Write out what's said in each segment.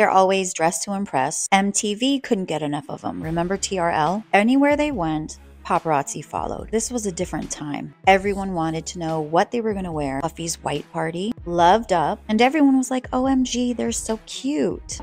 They're always dressed to impress. MTV couldn't get enough of them. Remember TRL? Anywhere they went, paparazzi followed. This was a different time. Everyone wanted to know what they were going to wear. Puffy's white party, loved up, and everyone was like, OMG, they're so cute.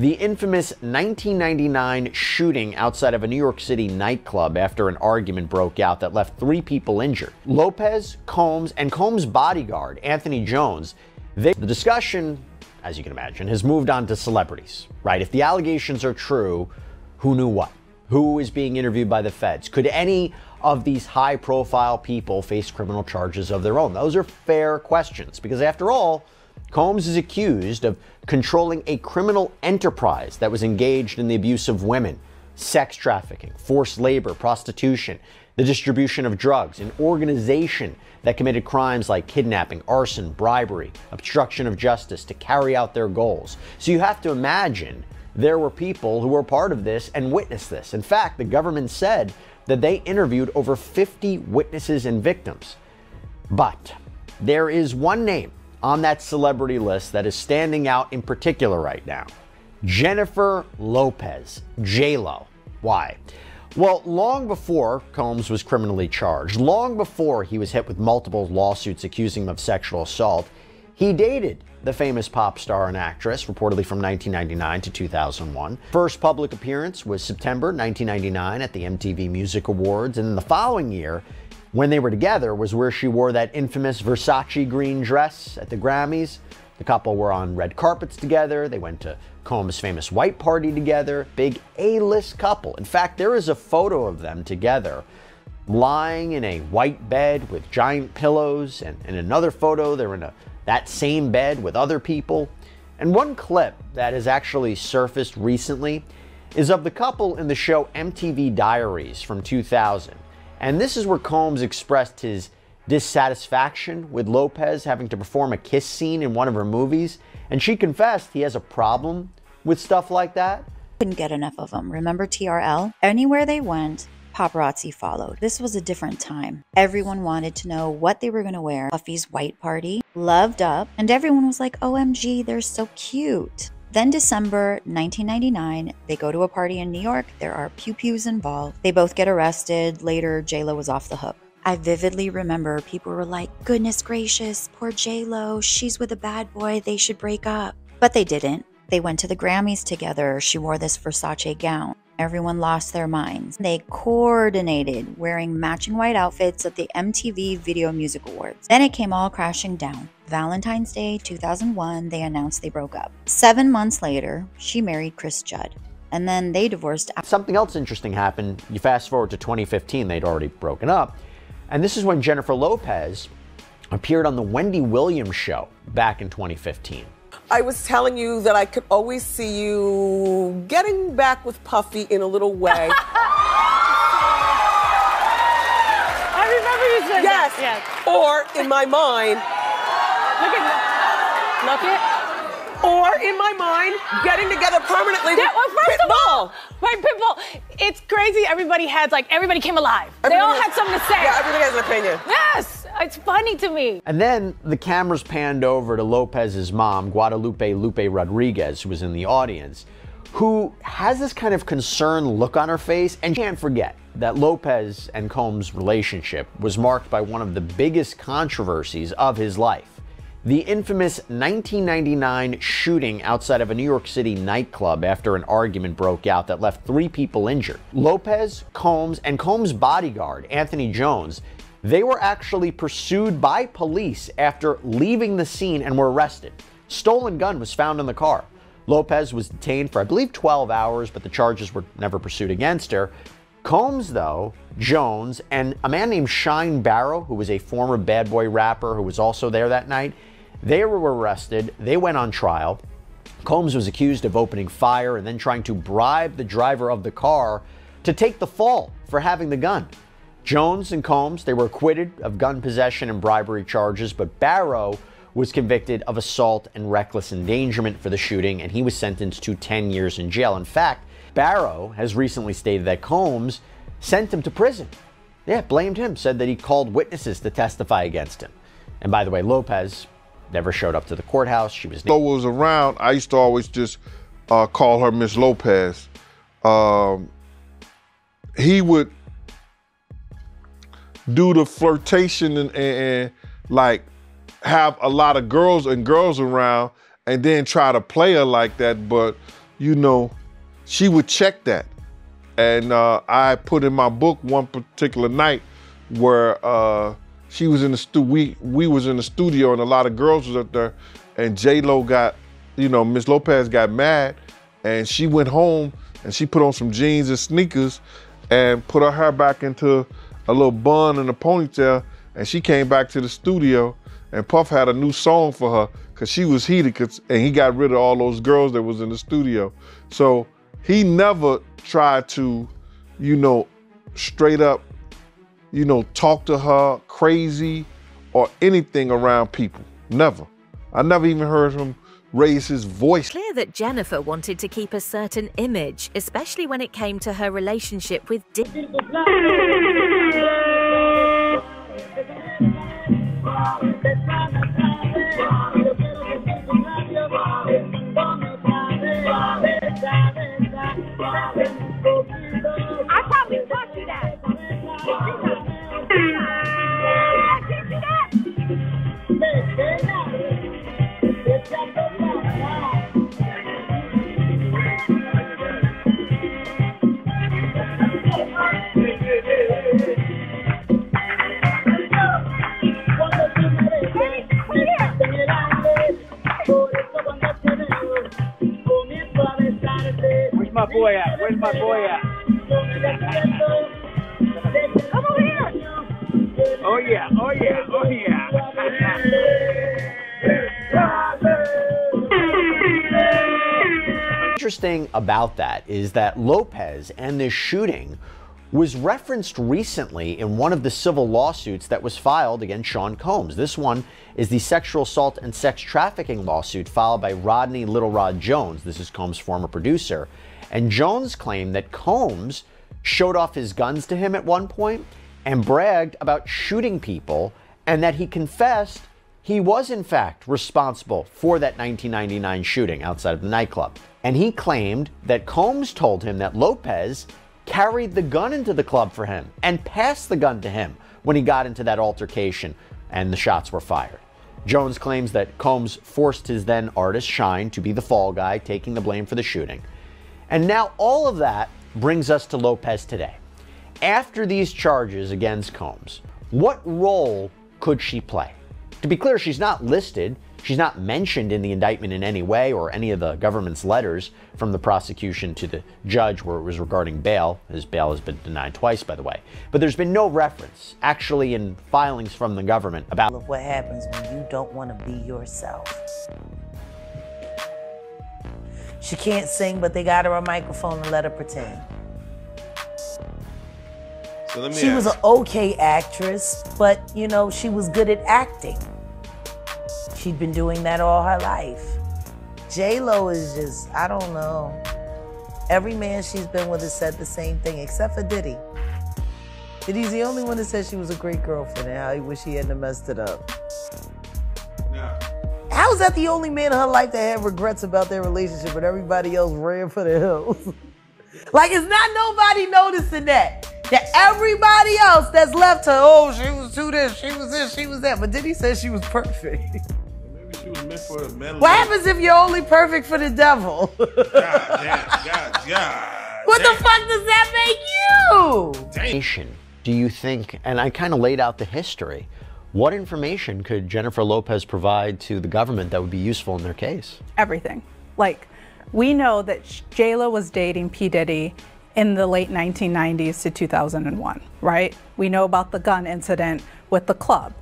The infamous 1999 shooting outside of a New York City nightclub after an argument broke out that left three people injured. Lopez, Combs, and Combs' bodyguard, Anthony Jones, they, the discussion, as you can imagine, has moved on to celebrities, right? If the allegations are true, who knew what? Who is being interviewed by the feds? Could any of these high profile people face criminal charges of their own? Those are fair questions because, after all, Combs is accused of controlling a criminal enterprise that was engaged in the abuse of women, sex trafficking, forced labor, prostitution, the distribution of drugs, an organization that committed crimes like kidnapping, arson, bribery, obstruction of justice to carry out their goals. So you have to imagine there were people who were part of this and witnessed this. In fact, the government said that they interviewed over 50 witnesses and victims. But there is one name on that celebrity list that is standing out in particular right now Jennifer Lopez, J-Lo. Why? Well, long before Combs was criminally charged, long before he was hit with multiple lawsuits accusing him of sexual assault, he dated the famous pop star and actress, reportedly from 1999 to 2001. First public appearance was September 1999 at the MTV Music Awards, and in the following year, when they were together was where she wore that infamous Versace green dress at the Grammys. The couple were on red carpets together. They went to Combs' famous white party together. Big A-list couple. In fact, there is a photo of them together lying in a white bed with giant pillows. And in another photo, they're in a, that same bed with other people. And one clip that has actually surfaced recently is of the couple in the show MTV Diaries from 2000. And this is where Combs expressed his dissatisfaction with Lopez having to perform a kiss scene in one of her movies. And she confessed he has a problem with stuff like that. Couldn't get enough of them. Remember TRL? Anywhere they went, paparazzi followed. This was a different time. Everyone wanted to know what they were going to wear. Puffy's white party, loved up, and everyone was like, OMG, they're so cute. Then December 1999, they go to a party in New York. There are pew pews involved. They both get arrested. Later, JLo was off the hook. I vividly remember people were like, goodness gracious, poor JLo, she's with a bad boy, they should break up. But they didn't. They went to the Grammys together. She wore this Versace gown. Everyone lost their minds. They coordinated wearing matching white outfits at the MTV Video Music Awards. Then it came all crashing down. Valentine's Day 2001, they announced they broke up. Seven months later, she married Cris Judd. And then they divorced. Something else interesting happened. You fast forward to 2015, they'd already broken up. And this is when Jennifer Lopez appeared on the Wendy Williams show back in 2015. I was telling you that I could always see you getting back with Puffy in a little way. I remember you said yes. that. Yes. Or in my mind. Look at that. Look at. Or in my mind, getting together permanently Yeah, well, first of all, Pitbull. right, Pitbull, it's crazy. Everybody had, like, everybody came alive. they all has- had something to say. Yeah, everybody has an opinion. Yes, it's funny to me. And then the cameras panned over to Lopez's mom, Guadalupe Lupe Rodriguez, who was in the audience, who has this kind of concerned look on her face. And can't forget that Lopez and Combs' relationship was marked by one of the biggest controversies of his life. The infamous 1999 shooting outside of a New York City nightclub after an argument broke out that left three people injured. Lopez, Combs, and Combs' bodyguard, Anthony Jones, they were actually pursued by police after leaving the scene and were arrested. Stolen gun was found in the car. Lopez was detained for, I believe, 12 hours, but the charges were never pursued against her. Combs, though, Jones, and a man named Shyne Barrow, who was a former bad boy rapper who was also there that night, they were arrested. They went on trial. Combs was accused of opening fire and then trying to bribe the driver of the car to take the fall for having the gun. Jones and Combs, they were acquitted of gun possession and bribery charges, but Barrow was convicted of assault and reckless endangerment for the shooting, and he was sentenced to 10 years in jail. In fact, Barrow has recently stated that Combs sent him to prison. Yeah, blamed him, said that he called witnesses to testify against him. And by the way, Lopez never showed up to the courthouse. She was. So was around. I used to always just uh, call her Miss Lopez. Um, he would do the flirtation and, and, and like have a lot of girls and girls around and then try to play her like that. But, you know, she would check that. And uh, I put in my book one particular night where uh, she was in the stu we we was in the studio and a lot of girls was up there and J Lo got, you know, Miss Lopez got mad and she went home and she put on some jeans and sneakers and put her hair back into a little bun and a ponytail and she came back to the studio and Puff had a new song for her because she was heated and he got rid of all those girls that was in the studio. So he never tried to, you know, straight up, you know, talk to her crazy or anything around people. Never. I never even heard him raise his voice. Clear that Jennifer wanted to keep a certain image, especially when it came to her relationship with Dick. My boy at? Where's my boy at? Come over here. Oh yeah, oh yeah, oh yeah. Interesting about that is that Lopez and this shooting was referenced recently in one of the civil lawsuits that was filed against Sean Combs. This one is the sexual assault and sex trafficking lawsuit filed by Rodney Little Rod Jones. This is Combs' former producer. And Jones claimed that Combs showed off his guns to him at one point and bragged about shooting people and that he confessed he was in fact responsible for that 1999 shooting outside of the nightclub. And he claimed that Combs told him that Lopez carried the gun into the club for him and passed the gun to him when he got into that altercation and the shots were fired. Jones claims that Combs forced his then artist Shyne to be the fall guy, taking the blame for the shooting. And now all of that brings us to Lopez today. After these charges against Combs, what role could she play? To be clear, she's not listed. She's not mentioned in the indictment in any way or any of the government's letters from the prosecution to the judge where it was regarding bail. His bail has been denied twice, by the way. But there's been no reference, actually, in filings from the government about of what happens when you don't want to be yourself. She can't sing, but they got her a microphone and let her pretend. So let me She ask. was an okay actress, but you know, she was good at acting. She'd been doing that all her life. J Lo is just, I don't know. Every man she's been with has said the same thing, except for Diddy. Diddy's the only one that said she was a great girlfriend and how he wish he hadn't messed it up. How is that the only man in her life that had regrets about their relationship and everybody else ran for the hills? like, it's not nobody noticing that. That everybody else that's left her, oh, she was too this, she was this, she was that. But Diddy said she was perfect. Maybe she was meant for a medal. What happens if you're only perfect for the devil? God damn, God, God. what the fuck does that make you? information do you think, and I kind of laid out the history, what information could Jennifer Lopez provide to the government that would be useful in their case? everything. Like, we know that JLo was dating P. Diddy in the late 1990s to 2001, right? We know about the gun incident with the club.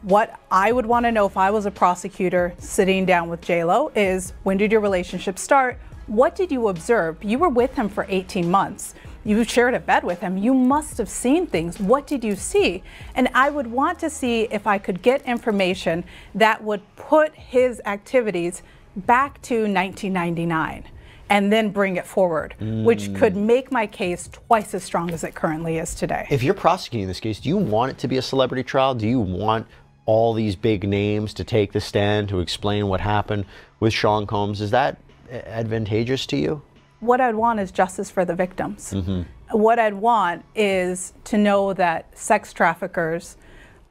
What I would want to know if I was a prosecutor sitting down with JLo is when did your relationship start? What did you observe? You were with him for 18 months. You shared a bed with him. You must have seen things. What did you see? And I would want to see if I could get information that would put his activities back to 1999 and then bring it forward, which Mm. could make my case twice as strong as it currently is today. If you're prosecuting this case, do you want it to be a celebrity trial? Do you want all these big names to take the stand to explain what happened with Sean Combs? Is that advantageous to you? What I'd want is justice for the victims. Mm-hmm. What I'd want is to know that sex traffickers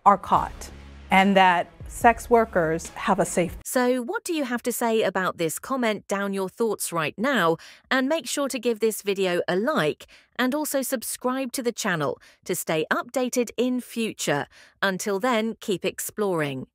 are caught and that sex workers have a safe So, what do you have to say about this? Comment down your thoughts right now and make sure to give this video a like and also subscribe to the channel to stay updated in future. Until then, keep exploring.